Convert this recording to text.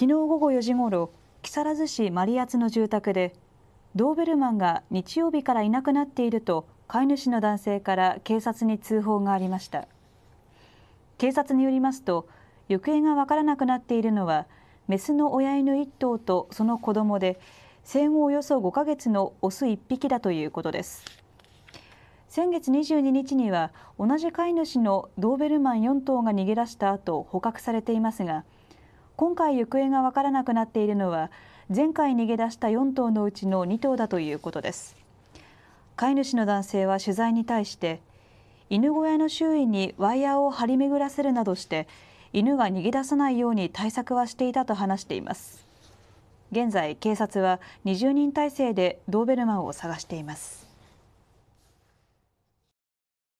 昨日午後4時ごろ木更津市真里の住宅でドーベルマンが日曜日からいなくなっていると飼い主の男性から警察に通報がありました。警察によりますと行方がわからなくなっているのはメスの親犬1頭とその子供で生後およそ5ヶ月のオス1匹だということです。先月22日には同じ飼い主のドーベルマン4頭が逃げ出した後捕獲されていますが今回行方がわからなくなっているのは前回逃げ出した4頭のうちの2頭だということです。飼い主の男性は取材に対して犬小屋の周囲にワイヤーを張り巡らせるなどして犬が逃げ出さないように対策はしていたと話しています。現在警察は20人体制でドーベルマンを探しています。